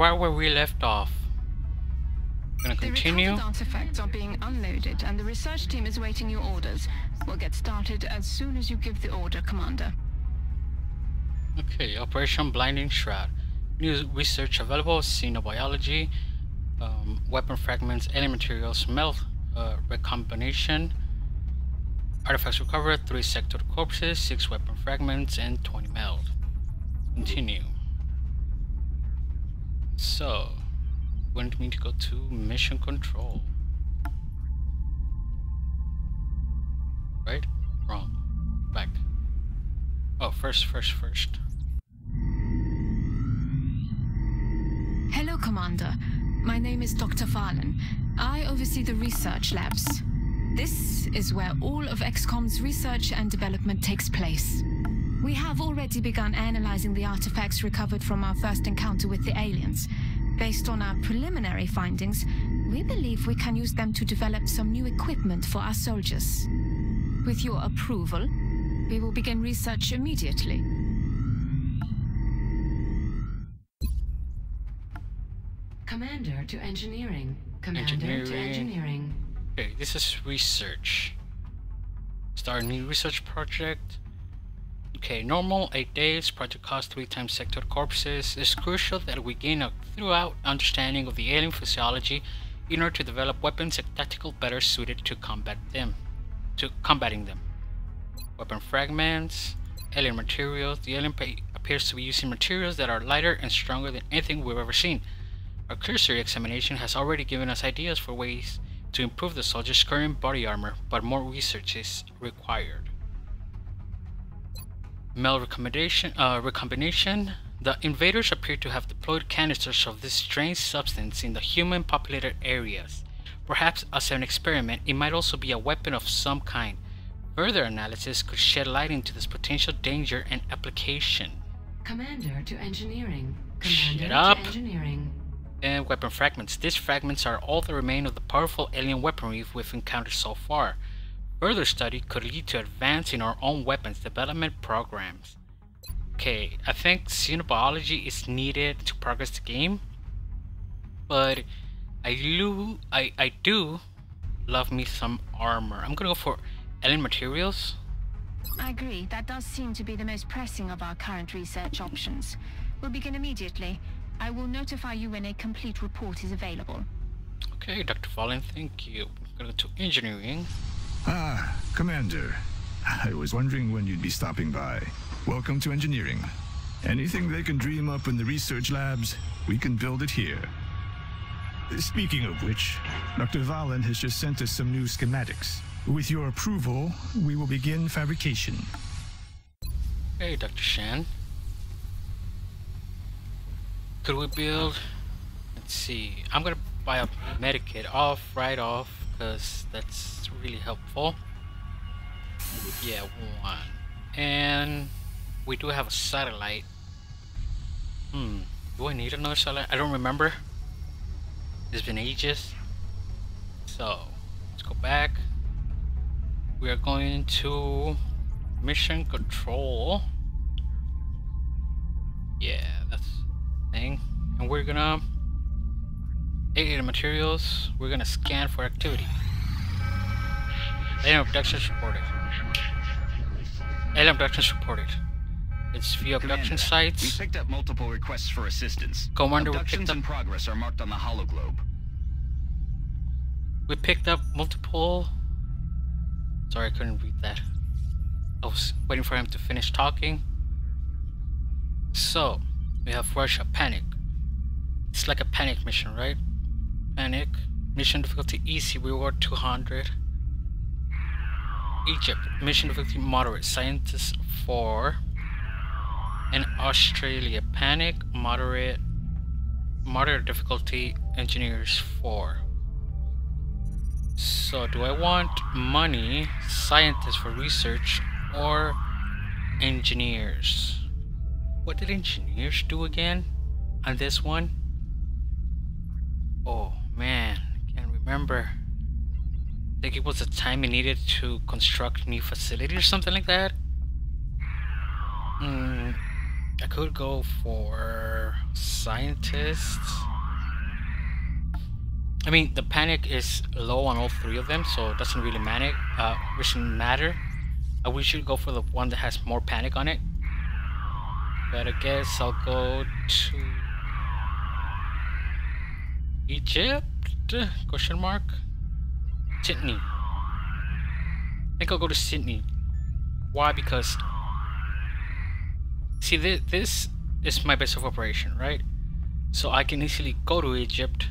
where were we left off? Gonna continue. The artifacts are being unloaded, and the research team is waiting your orders. We'll get started as soon as you give the order, Commander. Okay, Operation Blinding Shroud. New research available, xenobiology, um, weapon fragments, alien materials, meld uh, recombination, artifacts recovered, 3 Sectoid corpses, 6 weapon fragments, and 20 meld. Continue. So, want me to go to mission control. Right? Wrong. Back. Oh, first, first, first. Hello, Commander. My name is Dr. Vahlen. I oversee the research labs. This is where all of XCOM's research and development takes place. We have already begun analyzing the artifacts recovered from our first encounter with the aliens. Based on our preliminary findings, we believe we can use them to develop some new equipment for our soldiers. With your approval, we will begin research immediately. Commander to engineering. Commander Engineering. to engineering. Okay, this is research. Start a new research project. Okay, normal 8 days, project cost 3 times Sectoid corpses. It's crucial that we gain a throughout understanding of the alien physiology in order to develop weapons and tactical better suited to combat them. To combating them. Weapon fragments, alien materials. The alien appears to be using materials that are lighter and stronger than anything we've ever seen. Our cursory examination has already given us ideas for ways to improve the soldier's current body armor, but more research is required. Meld recombination, uh, recombination. The invaders appear to have deployed canisters of this strange substance in the human populated areas. Perhaps as an experiment, it might also be a weapon of some kind. Further analysis could shed light into this potential danger and application. Commander to engineering. Shut Commander up. to engineering. and weapon fragments. These fragments are all that remain of the powerful alien weaponry we've encountered so far. Further study could lead to advance in our own weapons development programs. Okay, I think xenobiology is needed to progress the game, but I do, I, I do love me some armor. I'm gonna go for alien materials. I agree. That does seem to be the most pressing of our current research options. We'll begin immediately. I will notify you when a complete report is available. Okay, Dr. Vahlen, thank you. I'm gonna go to engineering. Ah, Commander. I was wondering when you'd be stopping by. Welcome to engineering. Anything they can dream up in the research labs, we can build it here. Speaking of which, Dr. Vahlen has just sent us some new schematics. With your approval, we will begin fabrication. Hey, Dr. Shen. Could we build? Let's see. I'm gonna buy a medikit off right off because that's really helpful. Yeah, one. And we do have a satellite. Hmm. Do I need another satellite? I don't remember. It's been ages. So let's go back. We are going to mission control. Yeah, that's thing. And we're gonna alien materials. We're gonna scan for activity. Alien abductions reported. Alien abductions reported. It's view abduction Commander, sites. We picked up multiple requests for assistance. Commander, we Abductions picked up in progress are marked on the hologlobe. we picked up multiple. Sorry, I couldn't read that. I was waiting for him to finish talking. So, we have Russia, panic. It's like a panic mission, right? Panic. Mission difficulty easy, reward 200. Egypt, mission difficulty moderate, scientists 4. And Australia, panic, moderate, moderate difficulty, engineers 4. So, do I want money, scientists for research, or engineers? What did engineers do again on this one? Oh man, I can't remember. I think it was the time it needed to construct new facility or something like that. Hmm. I could go for scientists. I mean, the panic is low on all three of them, so it doesn't really matter. Uh, doesn't matter. Uh, we should go for the one that has more panic on it. But I guess I'll go to Egypt? Question mark. Sydney. I think I'll go to Sydney. Why? Because see this this is my base of operation, right? So I can easily go to Egypt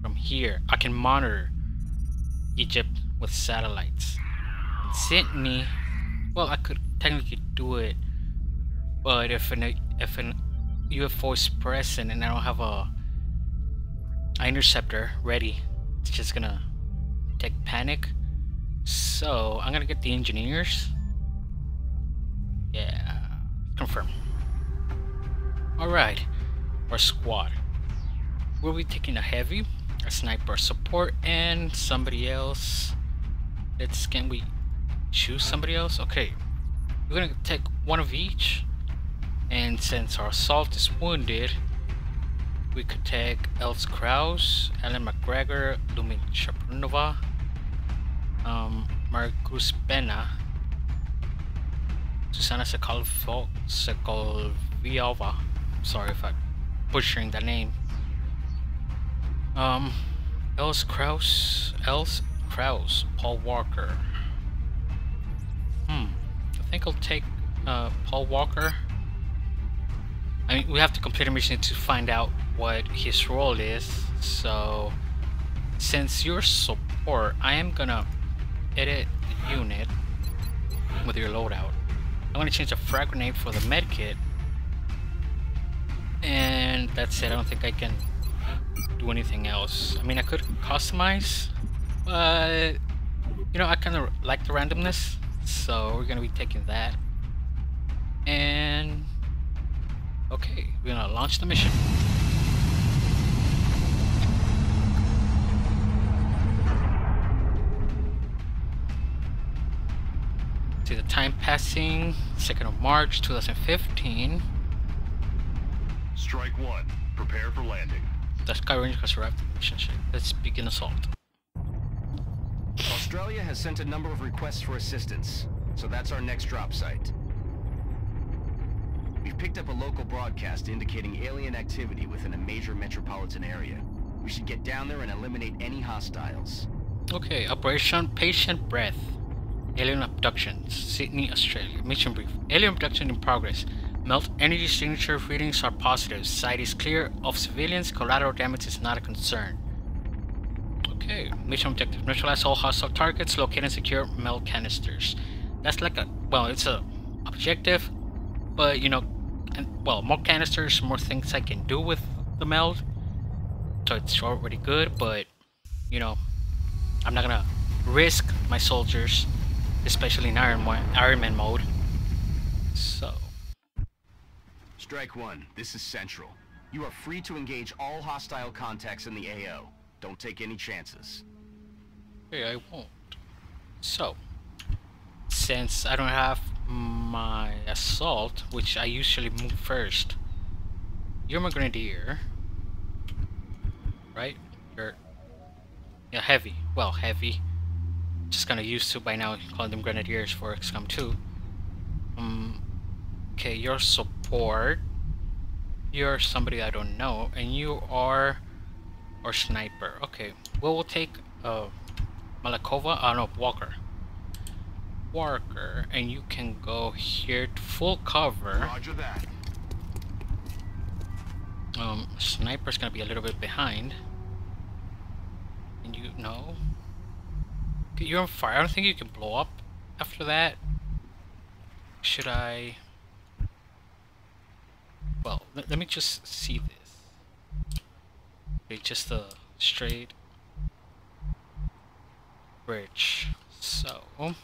from here. I can monitor Egypt with satellites. In Sydney, well, I could technically do it, but if an if an UFO is present and I don't have a, a interceptor ready, it's just gonna take panic. So I'm gonna get the engineers. Yeah, confirm. Alright, our squad. We'll be taking a heavy, a sniper support, and somebody else. Let's can we choose somebody else? Okay. We're gonna take one of each. And since our assault is wounded, we could take Els Kraus, Alan McGregor, Lumin Shaprunova, um, Marcus Pena, Susana Sekalvo, Sekolviova, sorry if I'm butchering the name, um, Els Kraus, Els Kraus, Paul Walker. Hmm, I think I'll take uh, Paul Walker. I mean, we have to complete a mission to find out what his role is. So, since you're support, I am gonna edit the unit with your loadout. I'm gonna change the frag grenade for the medkit. And that's it. I don't think I can do anything else. I mean, I could customize, but you know, I kind of like the randomness, so we're gonna be taking that. And okay, we're gonna launch the mission. Time passing, 2nd of March 2015. Strike one. Prepare for landing. The Sky Ranger has arrived at the mission site. Let's begin assault. Australia has sent a number of requests for assistance, so that's our next drop site. We've picked up a local broadcast indicating alien activity within a major metropolitan area. We should get down there and eliminate any hostiles. Okay, Operation Patient Breath. Alien abductions. Sydney, Australia. Mission brief. Alien abduction in progress. Meld energy signature readings are positive. Site is clear of civilians. Collateral damage is not a concern. Okay, mission objective. Neutralize all hostile targets. Locate and secure meld canisters. That's like a, well, it's a objective, but you know, and, well, more canisters, more things I can do with the meld. So it's already good, but you know, I'm not gonna risk my soldiers, especially in Iron, Iron Man mode. So, Strike one. This is Central. You are free to engage all hostile contacts in the AO. Don't take any chances. Hey, I won't. So, since I don't have my assault, which I usually move first, you're my grenadier, right? You're yeah heavy. Well, heavy. Just kind of used to by now calling them grenadiers for XCOM 2. Um, okay, you're support. You're somebody I don't know, and you are or sniper. Okay, well we'll take uh Malakova. Uh, no, Walker. Walker, and you can go here to full cover. Roger that. Um, sniper's gonna be a little bit behind. And you know, you're on fire. I don't think you can blow up after that. Should I? Well, let, let me just see this. Okay, just a straight bridge. So, I'm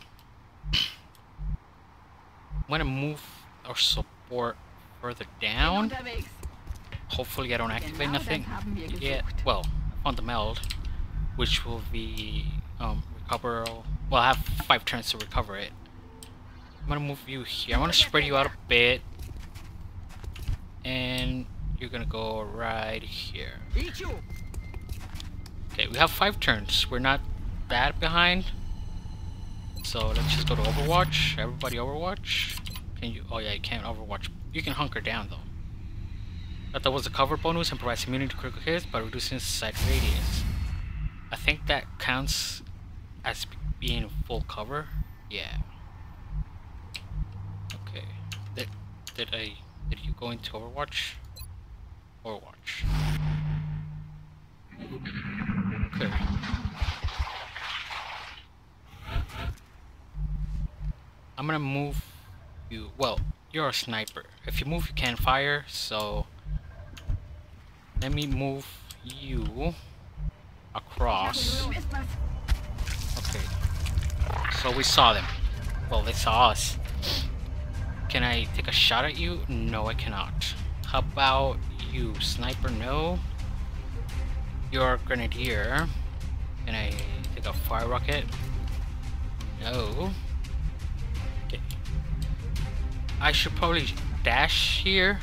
gonna move our support further down. Hopefully I don't activate nothing yet. Well, on the meld, which will be um, recoverable. Well, I have five turns to recover it. I'm gonna move you here. I'm gonna spread you out a bit. and you're gonna go right here. Okay, we have five turns. We're not that behind. So let's just go to Overwatch. Everybody Overwatch. Can you? Oh yeah, you can't Overwatch. You can hunker down though. That that was a cover bonus and provides immunity to critical hits by reducing sight radius. I think that counts as being full cover. Yeah. Okay. Did did I did you go into Overwatch? Overwatch. Okay. I'm gonna move you. Well, you're a sniper. If you move, you can't fire. So let me move you across. So we saw them. Well, they saw us. Can I take a shot at you? No, I cannot. How about you, sniper? No. You're a grenadier. Can I take a fire rocket? No. Okay. I should probably dash here.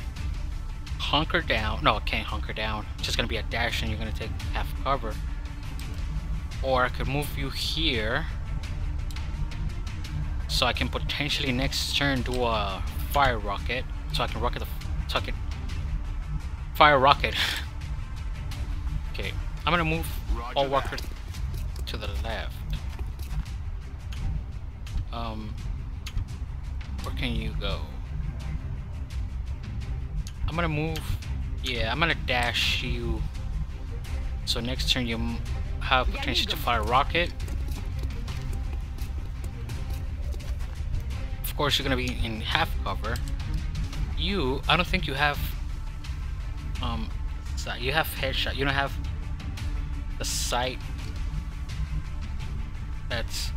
Hunker down. No, I can't hunker down. It's just gonna be a dash and you're gonna take half cover. Or I could move you here. So I can potentially next turn do a fire rocket. So I can rocket the so I can fire rocket. okay. I'm gonna move Roger all walkers to the left. Um where can you go? I'm gonna move yeah, I'm gonna dash you so next turn you have potential to fire rocket. Of course, you're gonna be in half cover. You, I don't think you have. Um, you have headshot. You don't have the sight. That's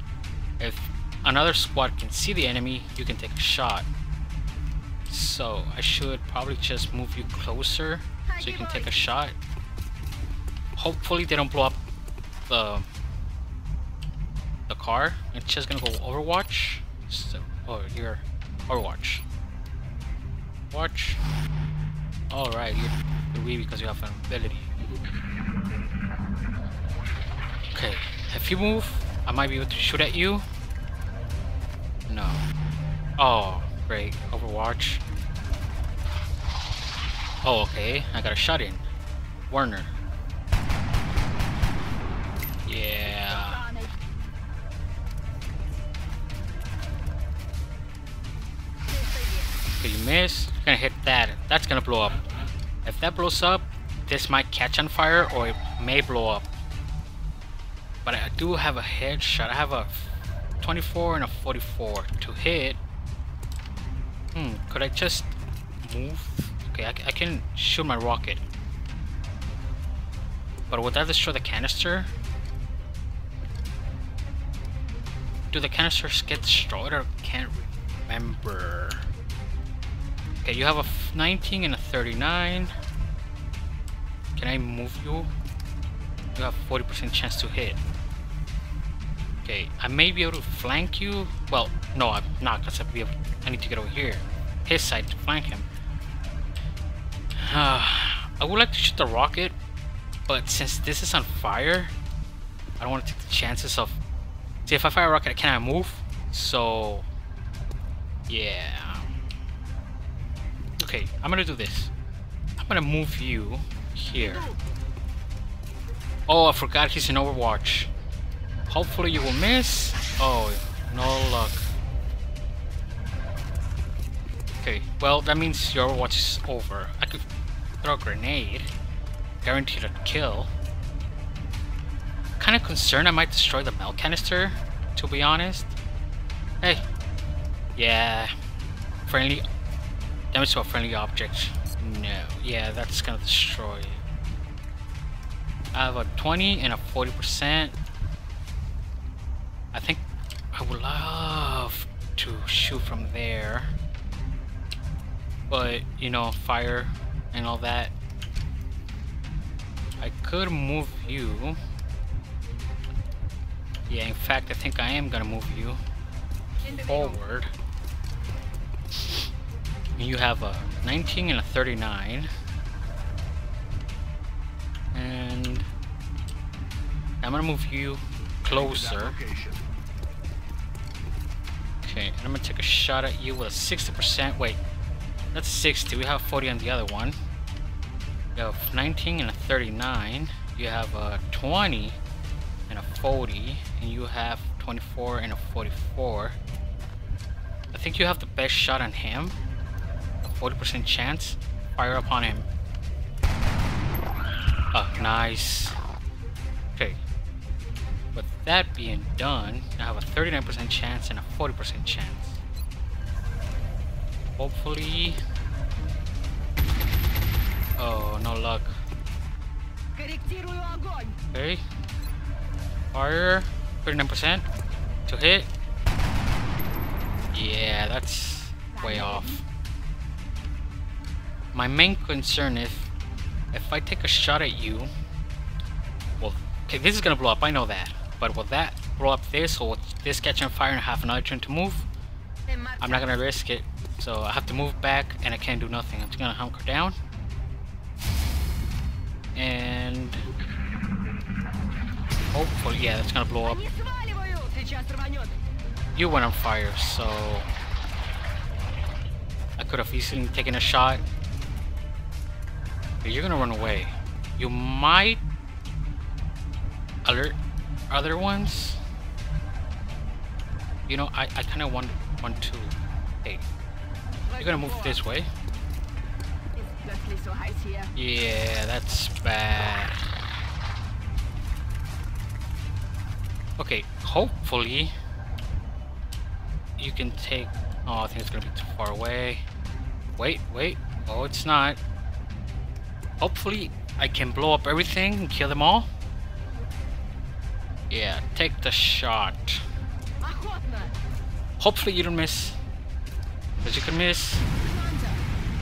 if another squad can see the enemy, you can take a shot. So I should probably just move you closer so you can take a shot. Hopefully they don't blow up the the car. It's just gonna go Overwatch. So, oh, you're Overwatch. Watch. All right, you're Wii because you have an ability. Okay, if you move, I might be able to shoot at you. No. Oh, great. Overwatch. Oh, okay. I got a shot in. Warner. Okay, you miss. You're gonna hit that. That's gonna blow up. If that blows up, this might catch on fire or it may blow up. But I do have a headshot. I have a 24 and a 44 to hit. Hmm, could I just move? Okay, I, I can shoot my rocket. But would that destroy the canister? Do the canisters get destroyed or can't remember? Okay, you have a f- 19 and a 39. Can I move you? You have 40% chance to hit. Okay, I may be able to flank you. Well, no, I'm not, because I need to get over here. His side to flank him. Uh, I would like to shoot the rocket, but since this is on fire, I don't want to take the chances of... See, if I fire a rocket, can I move? So... Yeah. Okay, I'm gonna do this. I'm gonna move you here. Oh, I forgot he's in Overwatch. Hopefully you will miss. Oh, no luck. Okay, well that means your Overwatch is over. I could throw a grenade. Guaranteed a kill. Kinda concerned I might destroy the milk canister, to be honest. Hey. Yeah. Friendly damage to a friendly object. No. Yeah, that's gonna destroy it. I have a 20 and a 40%. I think I would love to shoot from there. But, you know, fire and all that. I could move you. Yeah, in fact, I think I am gonna move you forward. You have a 19 and a 39. And I'm gonna move you closer. Okay, and I'm gonna take a shot at you with a 60%. Wait, that's 60. We have 40 on the other one. You have 19 and a 39. You have a 20 and a 40. And you have 24 and a 44. I think you have the best shot on him. A 40% chance. Fire upon him. Oh, nice. Okay. With that being done, I have a 39% chance and a 40% chance. Hopefully... Oh, no luck. Okay. Fire. 39% to hit. Yeah, that's way off. My main concern is if I take a shot at you, well, okay, this is gonna blow up, I know that. But will that blow up this, or this catch on fire and have another turn to move? I'm not gonna risk it, so I have to move back and I can't do nothing. I'm just gonna hunker down. And hopefully, yeah, that's gonna blow up. You went on fire, so I could have easily taken a shot. But you're gonna run away. You might alert other ones. You know, I, I kind of want, want to. Hey, you're gonna move this way. Yeah, that's bad. Okay, hopefully you can take... Oh, I think it's gonna be too far away. Wait, wait. Oh, it's not. Hopefully I can blow up everything and kill them all. Yeah, take the shot. Hopefully you don't miss. Because you can miss. Commander,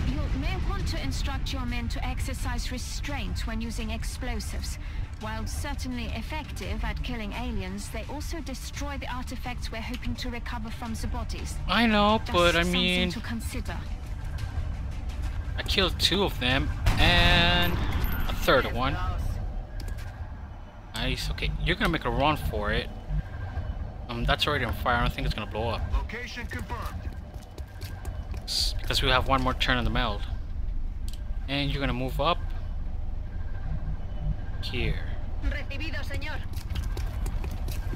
you may want to instruct your men to exercise restraint when using explosives. While certainly effective at killing aliens, they also destroy the artifacts we're hoping to recover from the bodies. I know, Just but I mean, to consider. I killed two of them and a third one. Nice. Okay, you're gonna make a run for it. Um, that's already on fire. I don't think it's gonna blow up. Location confirmed. S- Because we have one more turn on the meld. And you're gonna move up here. Recibido, señor.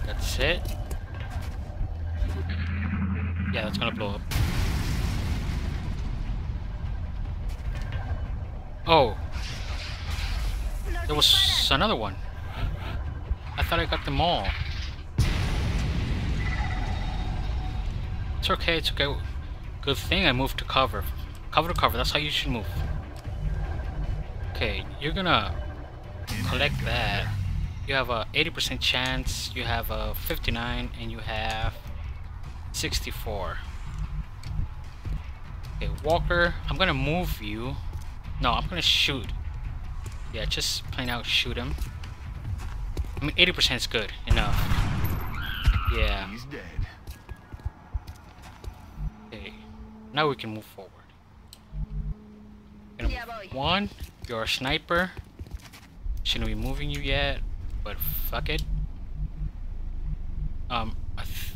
That's it. Yeah, that's gonna blow up. Oh. There was another one. I thought I got them all. It's okay, it's okay. Good thing I moved to cover. Cover to cover, that's how you should move. Okay, you're gonna collect that. You have a 80% chance, you have a 59, and you have 64. Okay, Walker, I'm gonna move you. No, I'm gonna shoot. Yeah, just plain out shoot him. I mean, 80% is good enough. Yeah. He's dead. Okay. Now we can move forward. Gonna move One, you're a sniper. Shouldn't be moving you yet, but fuck it. Um, I th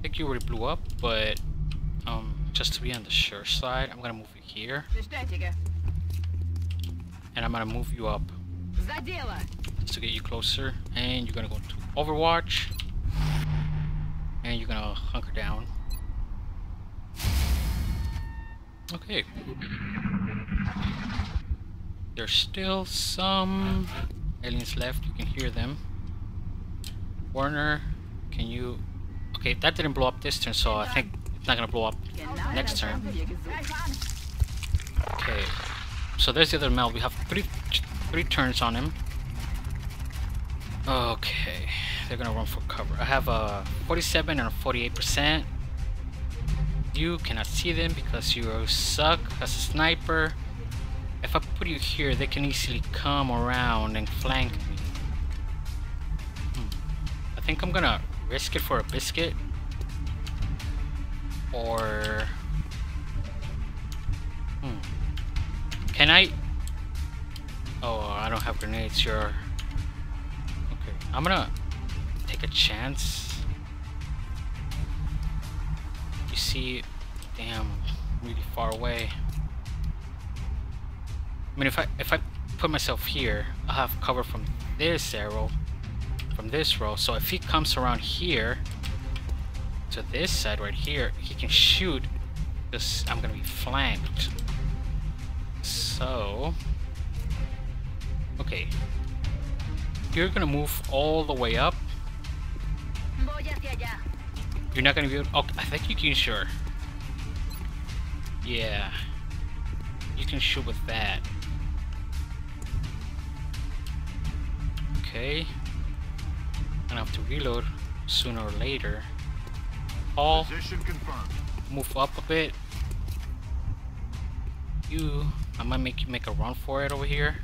think you already blew up, but um, just to be on the sure side, I'm gonna move you here, and I'm gonna move you up just to get you closer. And you're gonna go to Overwatch, and you're gonna hunker down. Okay. There's still some aliens left. You can hear them. Warner, can you... Okay, that didn't blow up this turn, so I think it's not gonna blow up next turn. Okay. So there's the other meld. We have three three turns on him. Okay. They're gonna run for cover. I have a 47 and a 48%. You cannot see them because you suck as a sniper. If I put you here, they can easily come around and flank me. Hmm. I think I'm gonna risk it for a biscuit. Or... Can I? Oh, I don't have grenades. You're. Okay, I'm gonna take a chance. You see, damn, really far away. I mean, if I if I put myself here, I'll have cover from this arrow, from this row. So if he comes around here to this side right here, he can shoot because I'm gonna be flanked. So, okay, you're gonna move all the way up. You're not gonna be able. Oh, I think you can sure. Yeah, you can shoot with that. Okay. Gonna have to reload sooner or later. All Position confirmed. move up a bit. You, I might make you make a run for it over here.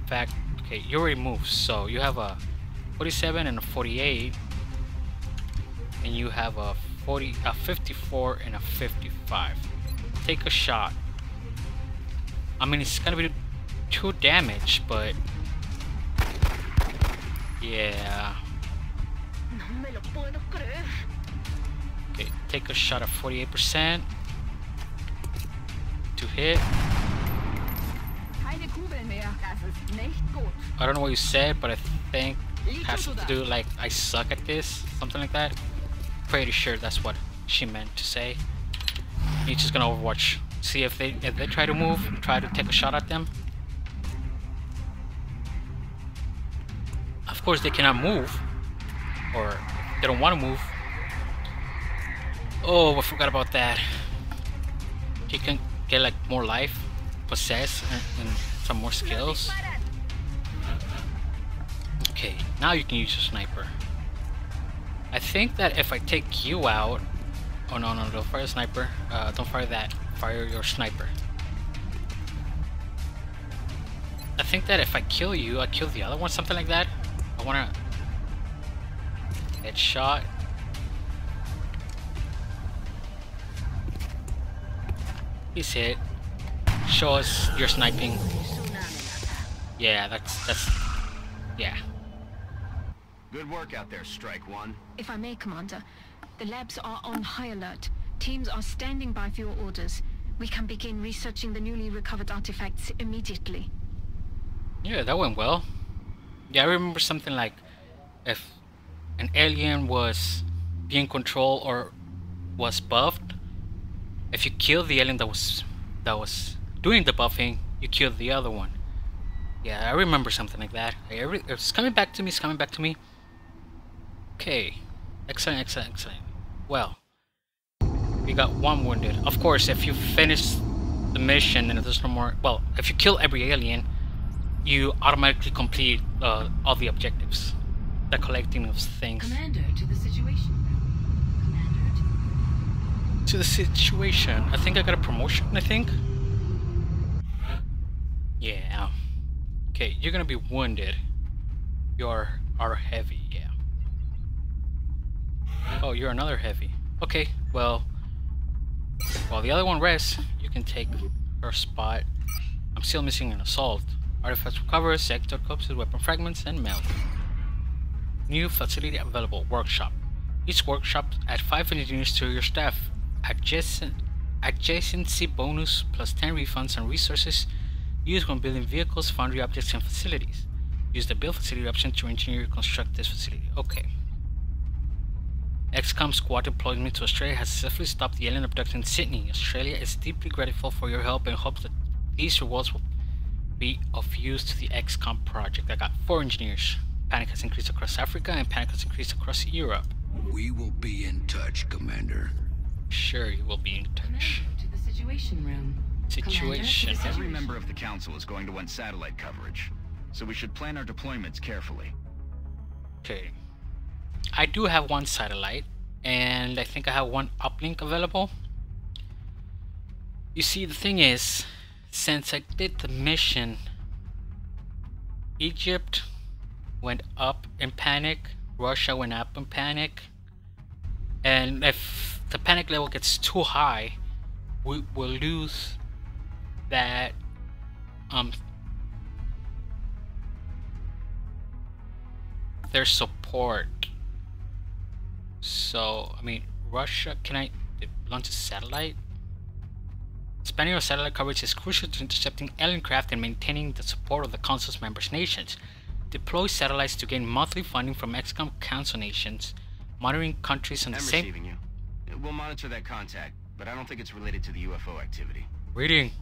In fact, okay, you already moved, so you have a 47 and a 48, and you have a 40, a 54 and a 55. Take a shot. I mean, it's gonna be two damage, but yeah. Okay, take a shot at 48% to hit. Keine Kugeln mehr. Das ist nicht gut. I don't know what you said, but I think it has to do like I suck at this, something like that. Pretty sure that's what she meant to say. You're just gonna overwatch. See if they if they try to move, try to take a shot at them. Of course they cannot move. Or they don't want to move. Oh, I forgot about that. You can get like more life, possess, and, and some more skills. Okay, now you can use your sniper. I think that if I take you out... Oh no, no, don't fire sniper. Uh, don't fire that. Fire your sniper. I think that if I kill you, I kill the other one, something like that. I wanna... Headshot. He's hit. Show us your sniping. Yeah, that's... that's... Yeah. Good work out there, Strike One. If I may, Commander, the labs are on high alert. Teams are standing by for your orders. We can begin researching the newly recovered artifacts immediately. Yeah, that went well. Yeah, I remember something like if an alien was being controlled or was buffed, if you kill the alien that was that was doing the buffing, you kill the other one. Yeah, I remember something like that. It's coming back to me. It's coming back to me. Okay, excellent, excellent, excellent. Well, we got one wounded. Of course, if you finish the mission and there's no more, well, if you kill every alien, you automatically complete uh, all the objectives. The collecting of things. Commander to the situation to... The situation. I think I got a promotion, I think. Yeah. Okay, you're gonna be wounded. You're are heavy, yeah. Oh, you're another heavy. Okay, well, while the other one rests, you can take her spot. I'm still missing an assault. Artifacts recover, Sectoid corpses, weapon fragments, and meld. New facility available, workshop. Each workshop add 5 engineers to your staff. Adjacent, adjacency bonus plus 10 refunds and resources used when building vehicles, foundry objects, and facilities. Use the build facility option to engineer or construct this facility. Okay. XCOM squad deployment to Australia has successfully stopped the alien abduction in Sydney. Australia is deeply grateful for your help and hopes that these rewards will be of use to the XCOM project. I got four engineers. Panic has increased across Africa and panic has increased across Europe. We will be in touch, Commander. Sure, you will be in touch. To the situation room. Situation. Commander to the Every member of the Council is going to want satellite coverage, so we should plan our deployments carefully. Okay. I do have one satellite, and I think I have one uplink available. You see, the thing is, since I did the mission, Egypt went up in panic, Russia went up in panic, and if the panic level gets too high, we will lose that um their support. So I mean, Russia can I launch a satellite? Expanding our satellite coverage is crucial to intercepting alien craft and maintaining the support of the Council's member nations. Deploy satellites to gain monthly funding from XCOM Council nations, monitoring countries on the I'm same. you. We'll monitor that contact, but I don't think it's related to the UFO activity. Reading.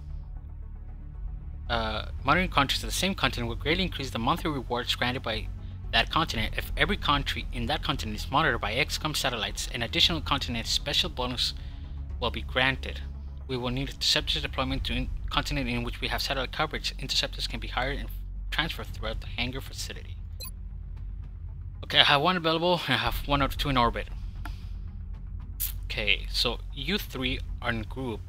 Uh, monitoring countries of the same continent will greatly increase the monthly rewards granted by that continent if every country in that continent is monitored by XCOM satellites. An additional continent special bonus will be granted. We will need interceptor deployment to a continent in which we have satellite coverage. Interceptors can be hired and transferred throughout the hangar facility. Okay, I have one available and I have one or two in orbit. Okay, so you three are in group.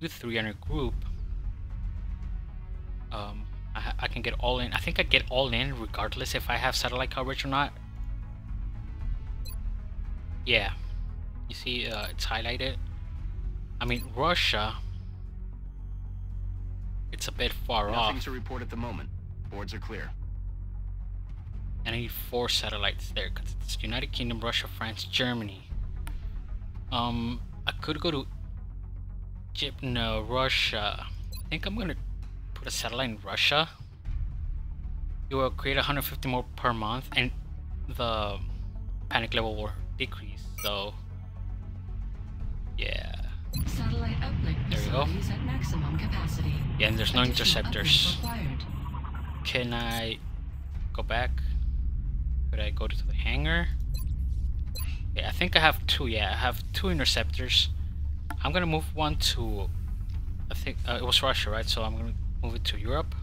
You three are in a group. Um, I, I can get all in. I think I get all in regardless if I have satellite coverage or not. Yeah. You see, uh, it's highlighted. I mean, Russia. It's a bit far Nothing off. Nothing to report at the moment. Boards are clear. And I need four satellites there because it's United Kingdom, Russia, France, Germany. Um, I could go to Egypt, no, Russia. I think I'm gonna put a satellite in Russia. It will create 150 more per month, and the panic level will decrease. So, yeah, Satellite uplink There we go. at maximum capacity. yeah, and there's no interceptors. Can I go back? Could I go to the hangar? Yeah, I think I have two. Yeah, I have two interceptors. I'm gonna move one to. I think uh, it was Russia, right? So I'm gonna move it to Europe.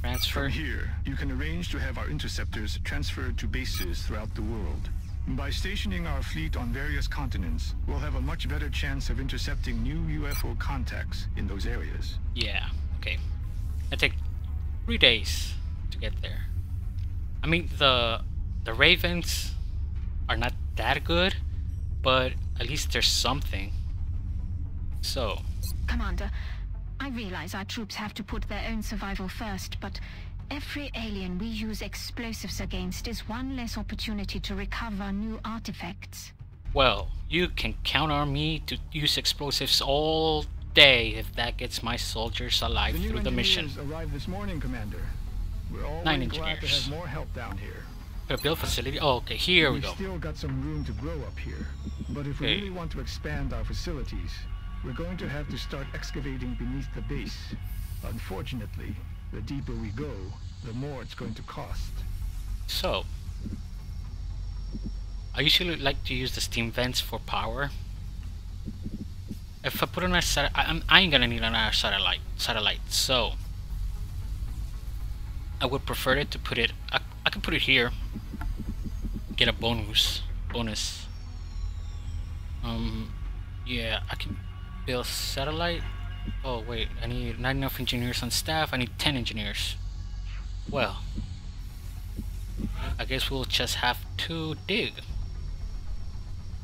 Transfer. From here, you can arrange to have our interceptors transferred to bases throughout the world. By stationing our fleet on various continents, we'll have a much better chance of intercepting new UFO contacts in those areas. Yeah. Okay. It take three days to get there. I mean the the Ravens are not that good, but at least there's something. So Commander, I realize our troops have to put their own survival first, but every alien we use explosives against is one less opportunity to recover new artifacts. Well, you can count on me to use explosives all day if that gets my soldiers alive through the mission. arrived this morning, Commander. We're always Nine engineers. more help down here. A build facility? Oh, okay, here we We've go. still got some room to grow up here. But if we Okay. really want to expand our facilities, we're going to have to start excavating beneath the base. Unfortunately, the deeper we go, the more it's going to cost. So, I usually like to use the steam vents for power. If I put on a sat, I, I'm, I ain't gonna need another satellite. Satellite. So, I would prefer it to put it. I, I can put it here. Get a bonus. Bonus. Um, yeah, I can build satellite. Oh wait, I need not enough engineers on staff. I need ten engineers. Well, I guess we'll just have to dig.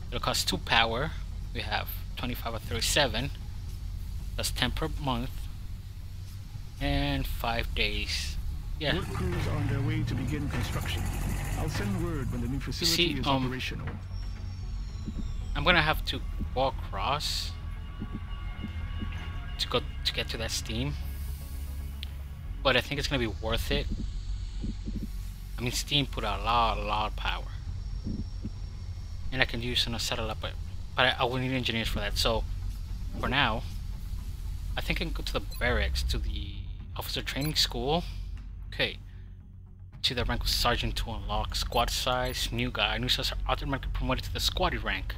It'll cost 2 power. We have 25 or 37. That's 10 per month. And 5 days. Yeah. Work crews are on their way to begin construction. I'll send word when the new facility See, is um, operational. I'm gonna have to walk across to go to get to that steam. But I think it's gonna be worth it. I mean, steam put out a lot, a lot of power, and I can use on a satellite, but but I, I will need engineers for that. So for now, I think I can go to the barracks to the officer training school. Okay. To the rank of sergeant to unlock squad size, new guy. New size are automatically promoted to the squaddy rank,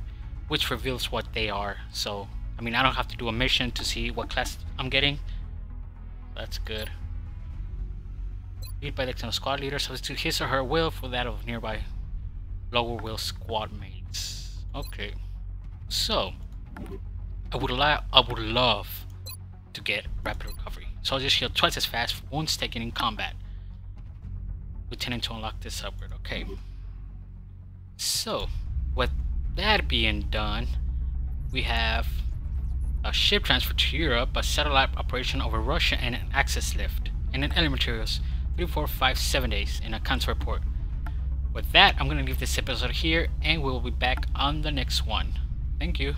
which reveals what they are. So, I mean, I don't have to do a mission to see what class I'm getting. That's good. Lead by the external squad leader, substitute his or her will for that of nearby lower will squad mates. Okay. So, I would I would love to get rapid recovery. Soldiers heal twice as fast for wounds taken in combat. Lieutenant to unlock this upgrade. Okay. So, with that being done, we have a ship transfer to Europe, a satellite operation over Russia, and an access lift, and an element materials. Three, four, five, seven days in a console report. With that, I'm gonna leave this episode here, and we'll be back on the next one. Thank you.